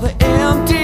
the empty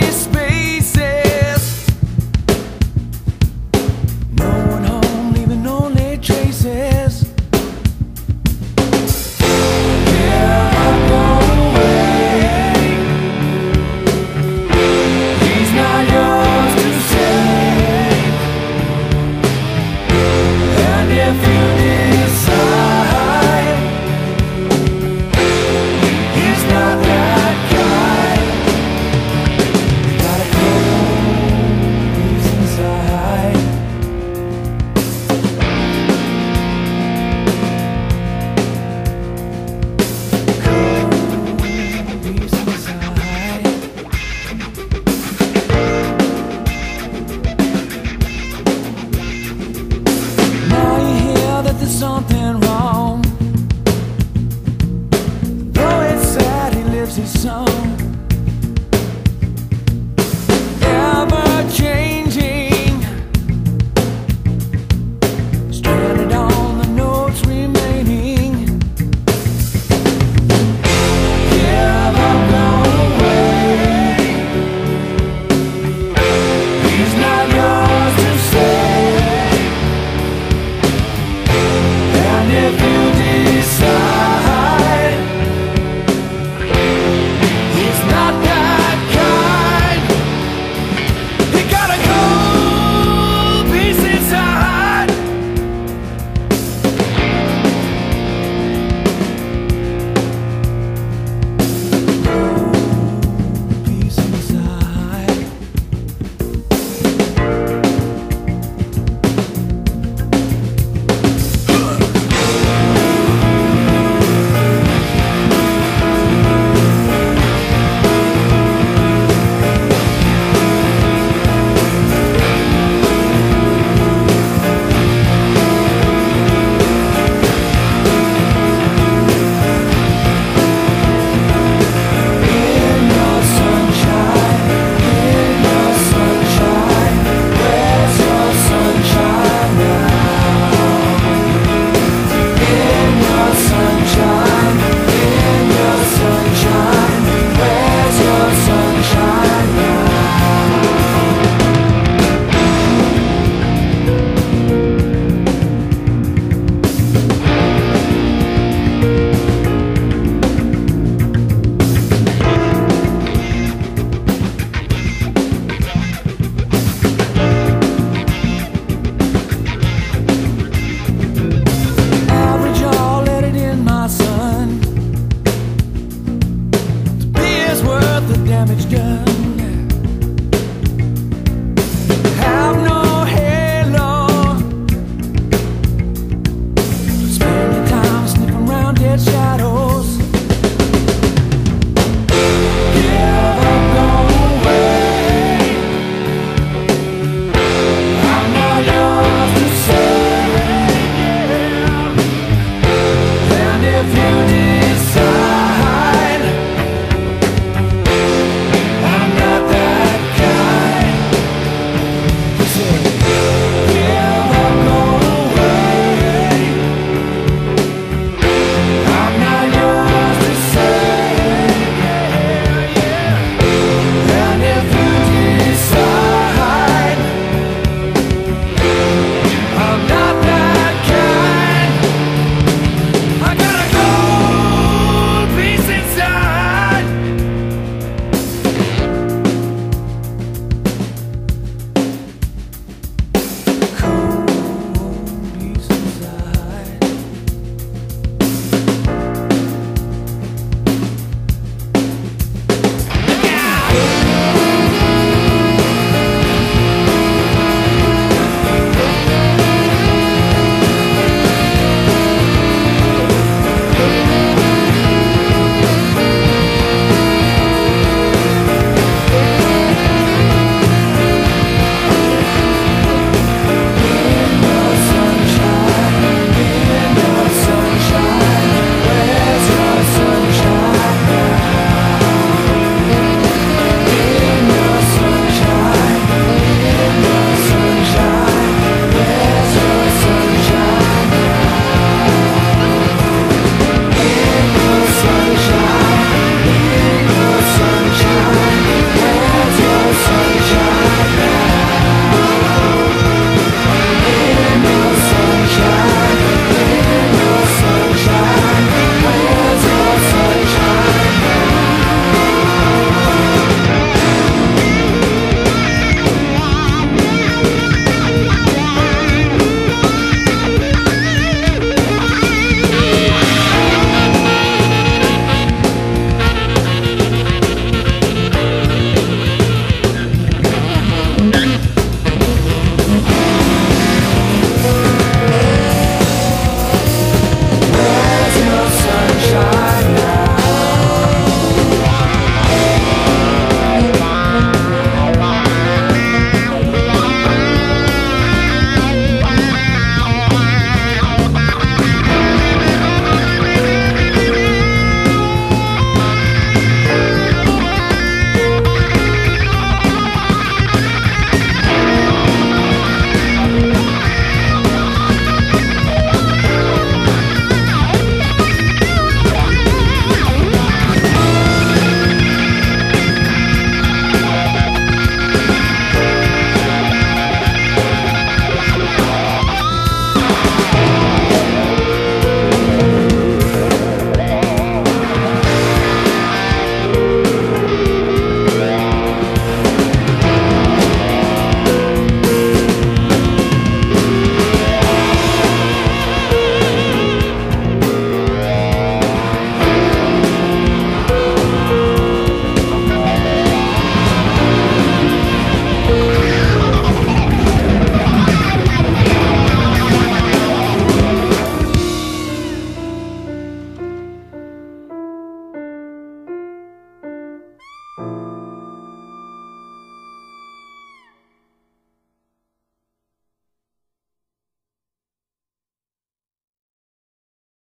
Yeah.